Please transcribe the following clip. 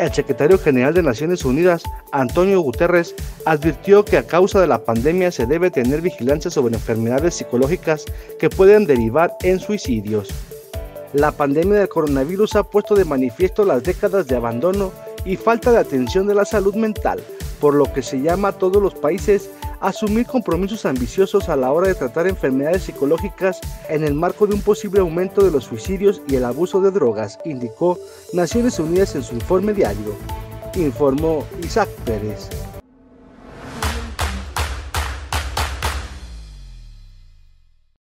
El secretario general de Naciones Unidas, Antonio Guterres, advirtió que a causa de la pandemia se debe tener vigilancia sobre enfermedades psicológicas que pueden derivar en suicidios. La pandemia del coronavirus ha puesto de manifiesto las décadas de abandono y falta de atención de la salud mental, por lo que se llama a todos los países asumir compromisos ambiciosos a la hora de tratar enfermedades psicológicas en el marco de un posible aumento de los suicidios y el abuso de drogas, indicó Naciones Unidas en su informe diario, informó Isaac Pérez.